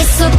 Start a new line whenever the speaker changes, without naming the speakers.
It's a